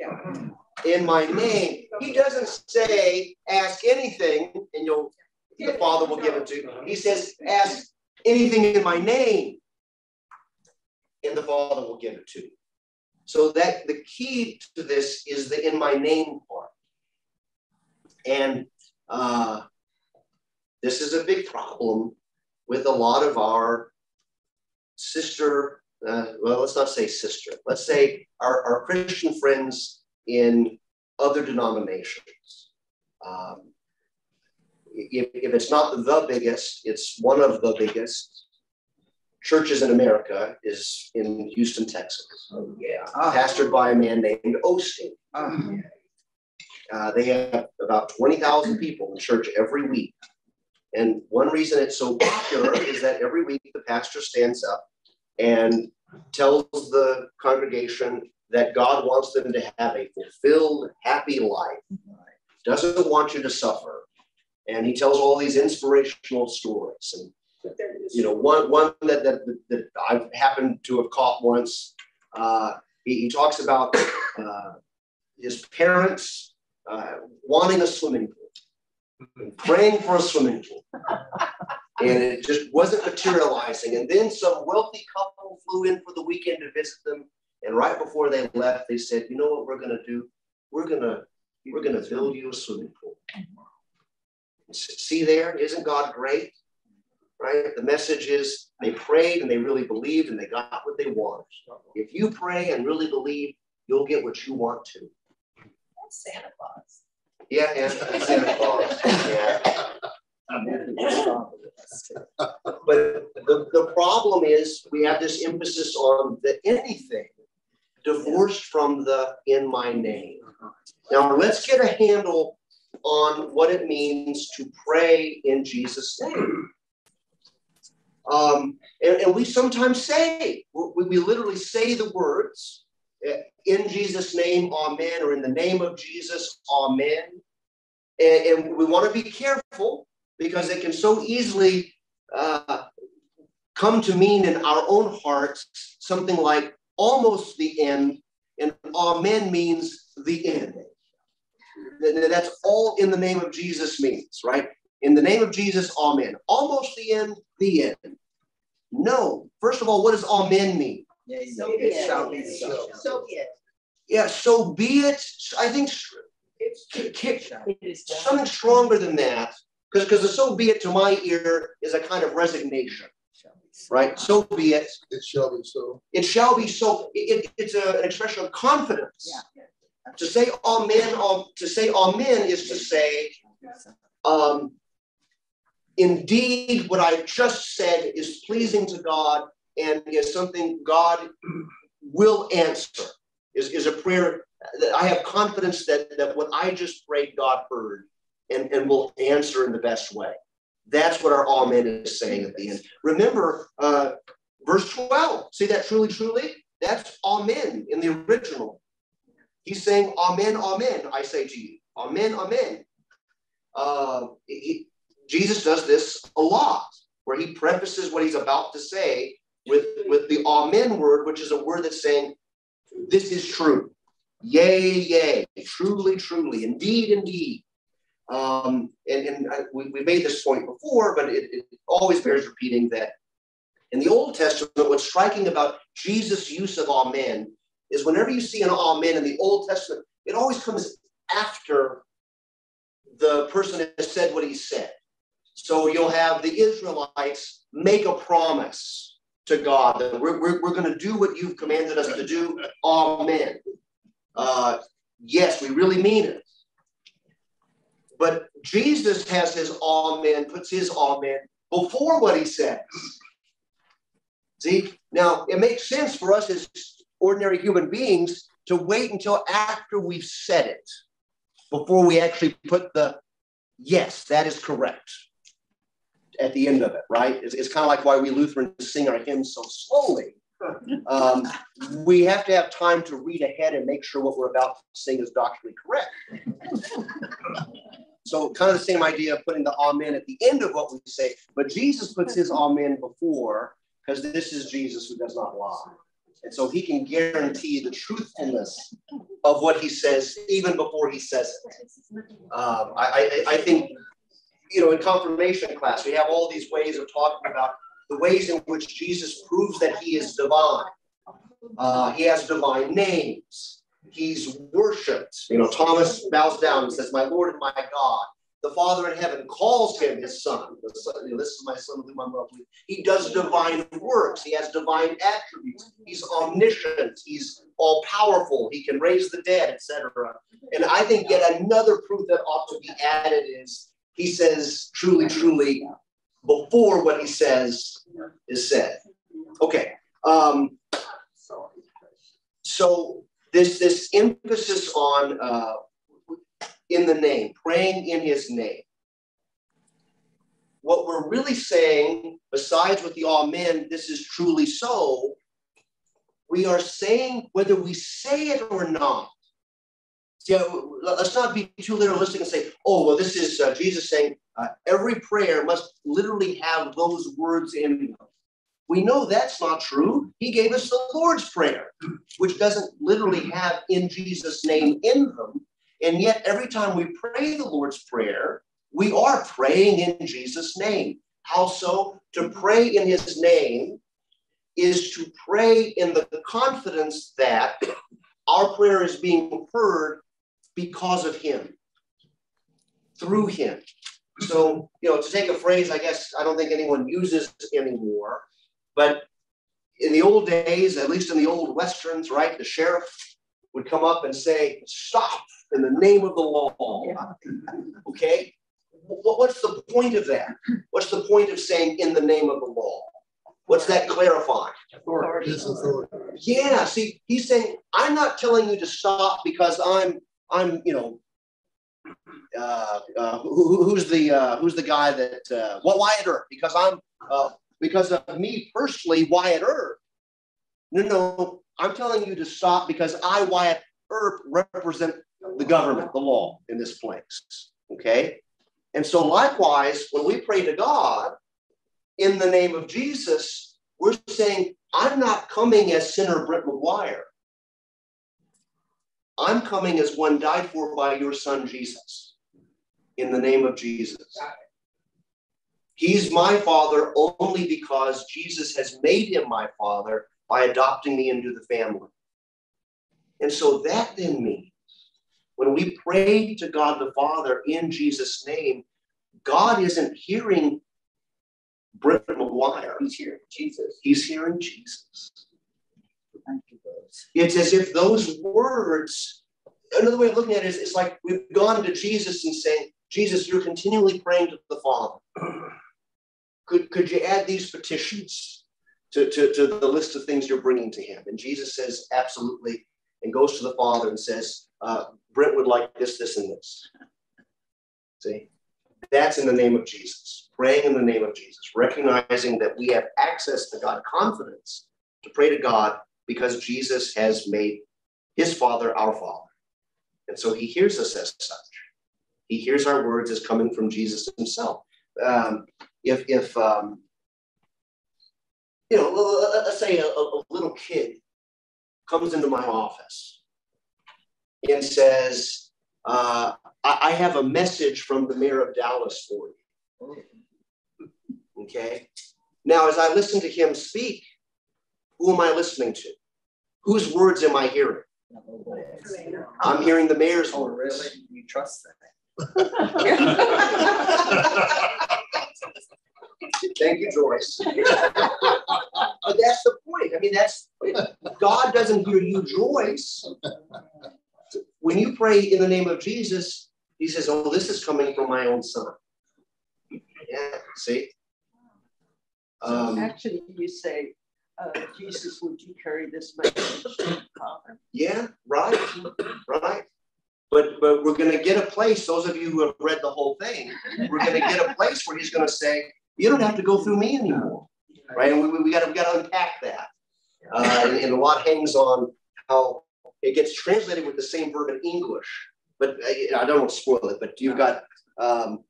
In my name. He doesn't say, ask anything and you'll the Father will give it to you. He says, ask anything in my name, and the Father will give it to you. So that the key to this is the in my name part. And uh, this is a big problem with a lot of our sister, uh, well, let's not say sister, let's say our, our Christian friends in other denominations. Um, if, if it's not the biggest, it's one of the biggest churches in America is in Houston, Texas. Oh, yeah. Ah. Pastored by a man named Osteen. Ah. Uh, they have about 20,000 people in church every week. And one reason it's so popular is that every week the pastor stands up and tells the congregation that God wants them to have a fulfilled, happy life, doesn't want you to suffer, and he tells all these inspirational stories. And you know, one one that that, that I've happened to have caught once. Uh, he, he talks about uh, his parents uh, wanting a swimming pool, and praying for a swimming pool, and it just wasn't materializing. And then some wealthy couple flew in for the weekend to visit them, And right before they left, they said, you know what we're going to do? We're going to we're going to build you a swimming pool. See there, isn't God great? Right? The message is they prayed and they really believed and they got what they wanted. If you pray and really believe, you'll get what you want to. That's Santa Claus. Yeah, yeah, Santa Claus. Yeah. But the, the problem is we have this emphasis on the anything divorced from the in my name. Now let's get a handle on what it means to pray in Jesus' name. Um, and, and, we sometimes say, we, we literally say the words, eh, in Jesus' name, amen, or in the name of Jesus, amen. And, and we want to be careful because it can so easily uh, come to mean in our own hearts something like almost the end, and amen means the end. That's all in the name of Jesus means, right? In the name of Jesus, amen. Almost the end, the end. No. First of all, what does amen mean? Yeah, so it, it shall be so. So be it. Yeah, so be it. I think it's something stronger than that, because because the so be it to my ear is a kind of resignation, right? So be it. It shall be so. It shall be so. It, it, it's a, an expression of confidence. Yeah. To say amen, to say amen is to say, um, indeed, what I just said is pleasing to God and is something God will answer. Is, is a prayer that I have confidence that, that what I just prayed, God heard and, and will answer in the best way. That's what our amen is saying at the end. Remember, uh, verse 12. See that truly, truly? That's amen in the original. He's saying, Amen, Amen, I say to you. Amen, Amen. Uh, he, Jesus does this a lot, where he prefaces what he's about to say with, with the Amen word, which is a word that's saying, This is true. Yea, yea, truly, truly, indeed, indeed. Um, and and I, we, we made this point before, but it, it always bears repeating that in the Old Testament, what's striking about Jesus' use of Amen is whenever you see an amen in the Old Testament, it always comes after the person has said what he said. So you'll have the Israelites make a promise to God that we're, we're, we're going to do what you've commanded us to do. Amen. Uh, yes, we really mean it. But Jesus has his amen, puts his amen before what he says. See, now it makes sense for us as ordinary human beings to wait until after we've said it before we actually put the yes, that is correct at the end of it, right? It's, it's kind of like why we Lutherans sing our hymns so slowly. Um, we have to have time to read ahead and make sure what we're about to sing is doctrinally correct. so, kind of the same idea of putting the amen at the end of what we say, but Jesus puts his amen before because this is Jesus who does not lie. And so he can guarantee the truthfulness of what he says even before he says it. Um, I, I, I think, you know, in confirmation class, we have all these ways of talking about the ways in which Jesus proves that he is divine. Uh, he has divine names. He's worshiped. You know, Thomas bows down and says, My Lord and my God the Father in heaven calls him his son. son you know, this is my son whom I'm. He does divine works. He has divine attributes. He's omniscient. He's all powerful. He can raise the dead, etc. And I think yet another proof that ought to be added is he says, truly, truly, before what he says is said. Okay. Um, so this this emphasis on uh, in the name, praying in his name. What we're really saying, besides with the amen, this is truly so, we are saying whether we say it or not. See, let's not be too literalistic and say, oh, well, this is uh, Jesus saying uh, every prayer must literally have those words in them. We know that's not true. He gave us the Lord's Prayer, which doesn't literally have in Jesus' name in them, and yet, every time we pray the Lord's Prayer, we are praying in Jesus' name. How so? To pray in his name is to pray in the confidence that our prayer is being heard because of him, through him. So, you know, to take a phrase I guess I don't think anyone uses anymore, but in the old days, at least in the old westerns, right, the sheriff would come up and say, Stop in the name of the law. Okay? What's the point of that? What's the point of saying in the name of the law? What's that clarifying? Authority. Authority. Yeah, see, he's saying, I'm not telling you to stop because I'm, I'm, you know, uh, uh, who, who's the uh, who's the guy that uh, what Wyatt Earp? Because I'm uh, because of me personally, Wyatt Earp. No, no, I'm telling you to stop because I, Wyatt Earp, represent the government, the law in this place. Okay, and so likewise, when we pray to God, in the name of Jesus, we're saying, I'm not coming as sinner Brent McGuire. I'm coming as one died for by your son Jesus, in the name of Jesus. He's my father only because Jesus has made him my father by adopting me into the family. And so that then means when we pray to God the Father in Jesus' name, God isn't hearing Brent McGuire. He's hearing Jesus. He's hearing Jesus. It's as if those words, another way of looking at it is it's like we've gone to Jesus and saying, Jesus, you're continually praying to the Father. Could, could you add these petitions to, to, to the list of things you're bringing to him? And Jesus says, absolutely, and goes to the Father and says, uh, would like this, this, and this. See? That's in the name of Jesus, praying in the name of Jesus, recognizing that we have access to God, confidence to pray to God because Jesus has made his Father our Father. And so he hears us as such. He hears our words as coming from Jesus himself. Um, if, if um, you know, let's say a, a little kid comes into my office and says, uh, I, I have a message from the mayor of Dallas for you. Okay. Now, as I listen to him speak, who am I listening to? Whose words am I hearing? I'm hearing the mayor's Oh, words. really? You trust that? Thank you, Joyce. but that's the point. I mean, that's God doesn't hear you, Joyce. When you pray in the name of Jesus, He says, "Oh, this is coming from my own son." Yeah, see. Um, Actually, you say, uh, Jesus, would you carry this message to the Father? yeah, right, right. But but we're going to get a place. Those of you who have read the whole thing, we're going to get a place where He's going to say, "You don't have to go through me anymore." right? And we, we got to we got to unpack that, uh, and, and, a lot hangs on how it gets translated with the same verb in English. But uh, I don't want to spoil it. But you've got um,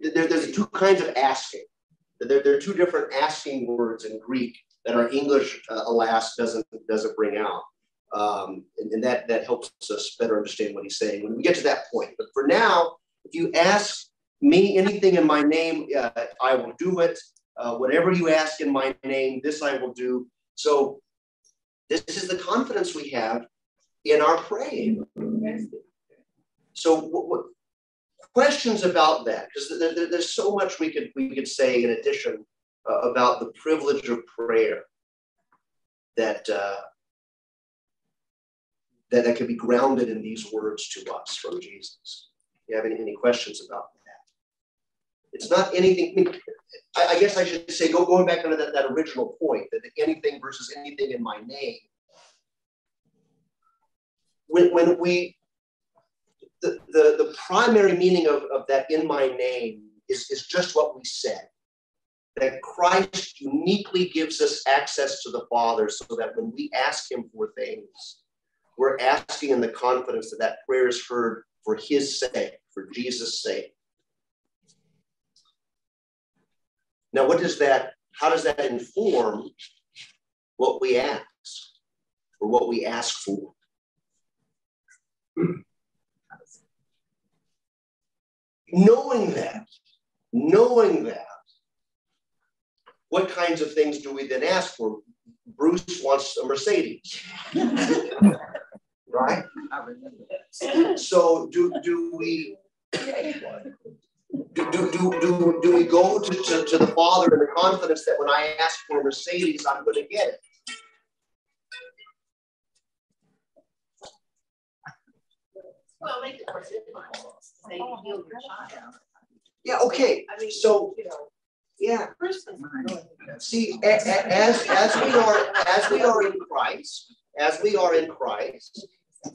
there, there's two kinds of asking. There, there are two different asking words in Greek that our English, uh, alas, doesn't doesn't bring out, um, and, and that that helps us better understand what he's saying when we get to that point. But for now, if you ask me anything in my name, uh, I will do it. Uh, whatever you ask in my name, this I will do. So this is the confidence we have in our praying. So what, what questions about that? Because there, there, there's so much we could we could say in addition uh, about the privilege of prayer that uh, that that could be grounded in these words to us from Jesus. You have any, any questions about that? It's not anything. I, I guess I should say, go going back to that, that original point that anything versus anything in my name. When, when we, the, the, the primary meaning of, of that in my name is, is just what we said that Christ uniquely gives us access to the Father so that when we ask Him for things, we're asking in the confidence that that prayer is heard for His sake, for Jesus' sake. Now, what does that, how does that inform what we ask or what we ask for? Knowing that, knowing that, what kinds of things do we then ask for? Bruce wants a Mercedes. right? I remember that. So do do we do, do, do, do, do we go to, to, to the Father in the confidence that when I ask for a Mercedes, I'm going to get it? Well, make it healed your child. Yeah, okay. I mean, So- Yeah. See, as as we are as we are in Christ, as we are in Christ,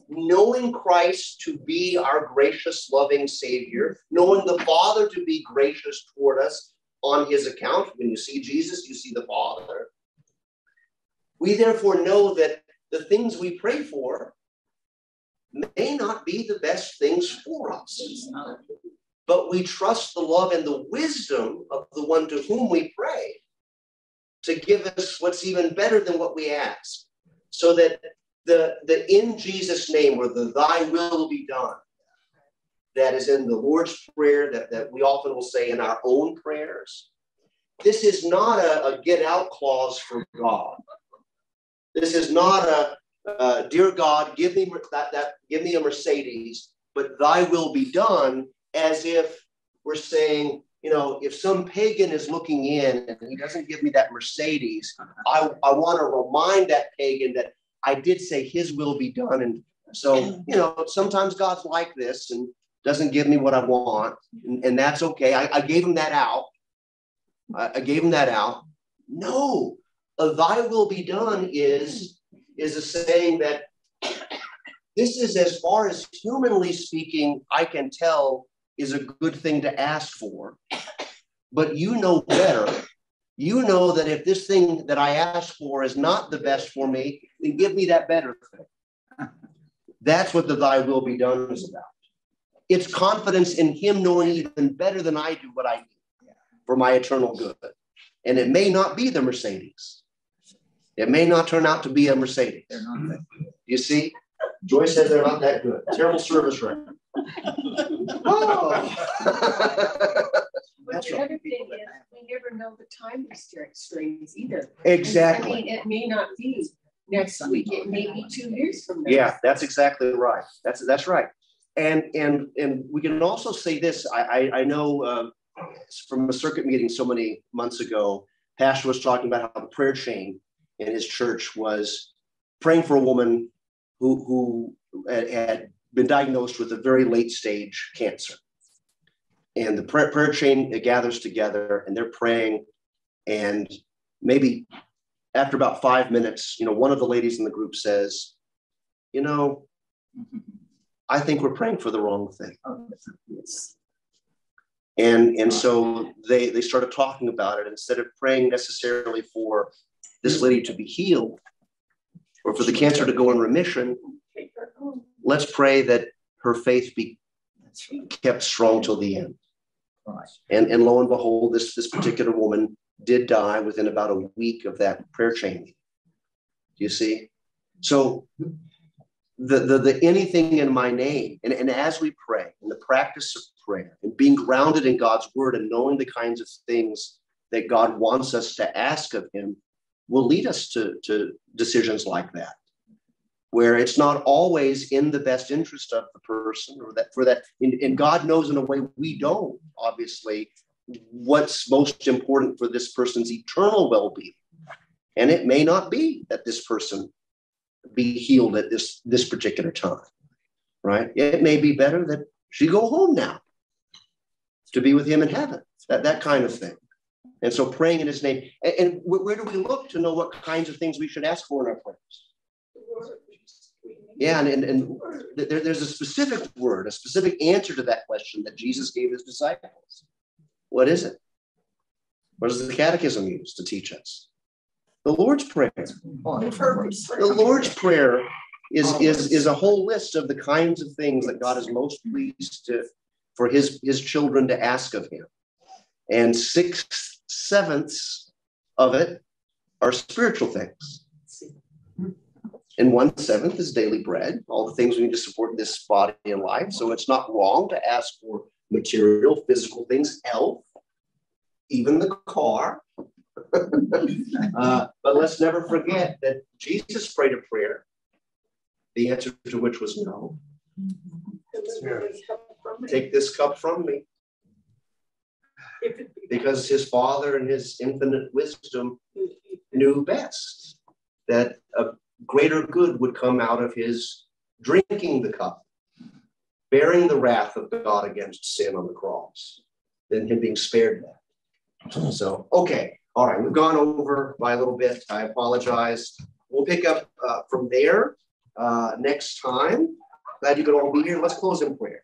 knowing Christ to be our gracious, loving Savior, knowing the Father to be gracious toward us on His account. When you see Jesus, you see the Father. We therefore know that the things we pray for may not be the best things for us but we trust the love and the wisdom of the one to whom we pray to give us what's even better than what we ask. So that the, the in Jesus' name or the thy will be done, that is in the Lord's Prayer that, that we often will say in our own prayers. This is not a, a get out clause for God. This is not a uh, dear God, give me that, that give me a Mercedes, but thy will be done as if we're saying, you know, if some pagan is looking in and he doesn't give me that Mercedes, I, I want to remind that pagan that I did say his will be done. And so, you know, sometimes God's like this and doesn't give me what I want, and, and that's okay. I, I gave him that out. I, I gave him that out. No, thy will be done is is a saying that this is as far as humanly speaking, I can tell is a good thing to ask for. But you know better. You know that if this thing that I ask for is not the best for me, then give me that better thing. That's what the thy will be done is about. It's confidence in him knowing even better than I do what I need for my eternal good. And it may not be the Mercedes. It may not turn out to be a Mercedes. They're not that. You see, Joyce says they're not that good. Terrible service record. Oh. But That's the right. other thing is, we never know the time restraints either. Exactly. I mean, it may not be next week, it may be two years from now. Yeah, that's exactly right. That's that's right. And and and we can also say this. I I, I know um, from a circuit meeting so many months ago, Pastor was talking about how the prayer chain in his church was praying for a woman who who had, been diagnosed with a very late stage cancer. And the prayer, prayer chain gathers together and they're praying. And maybe after about five minutes, you know, one of the ladies in the group says, You know, I think we're praying for the wrong thing. Oh. And, and so they, they started talking about it instead of praying necessarily for this lady to be healed or for the cancer to go in remission. Let's pray that her faith be kept strong till the end. And, and lo and behold, this, this particular woman did die within about a week of that prayer chain. Do you see? So the, the, the anything in my name, and, and as we pray, in the practice of prayer, and being grounded in God's word and knowing the kinds of things that God wants us to ask of him, will lead us to, to decisions like that where it's not always in the best interest of the person or that for that and, and god knows in a way we don't obviously what's most important for this person's eternal well-being. And it may not be that this person be healed at this this particular time right? It may be better that she go home now to be with him in heaven that that kind of thing and so praying in his name and, and where, do we look to know what kinds of things we should ask for in our prayers yeah, and, and, and there, there's a specific word, a specific answer to that question that Jesus gave his disciples. What is it? What does the catechism use to teach us? The Lord's Prayer. The Lord's Prayer is, is, is a whole list of the kinds of things that God is most pleased to, for his, his children to ask of him. And six sevenths of it are spiritual things. And one seventh is daily bread, all the things we need to support this body and life. So it's not wrong to ask for material, physical things, health, even the car. uh, but let's never forget that Jesus prayed a prayer, the answer to which was no. Take this cup from me. Because his father and his infinite wisdom knew best that a greater good would come out of his drinking the cup, bearing the wrath of God against sin on the cross, than him being spared that. So, okay, all right, we've gone over by a little bit. I apologize. We'll pick up uh, from there uh, next time. Glad you could all be here. Let's close in prayer.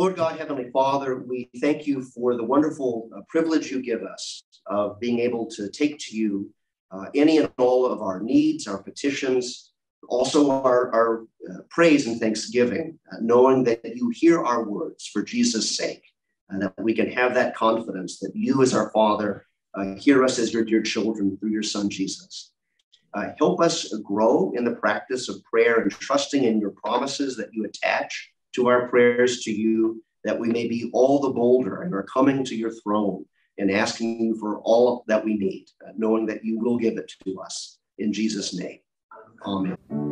Lord God, Heavenly Father, we thank you for the wonderful uh, privilege you give us of being able to take to you uh, any and all of our needs, our petitions, also our, our uh, praise and thanksgiving, uh, knowing that you hear our words for Jesus' sake, and that we can have that confidence that you, as our Father, uh, hear us as your dear children through your Son, Jesus. Uh, help us grow in the practice of prayer and trusting in your promises that you attach to our prayers to you, that we may be all the bolder and are coming to your throne and asking you for all that we need, uh, knowing that you will give it to us. In Jesus' name, amen.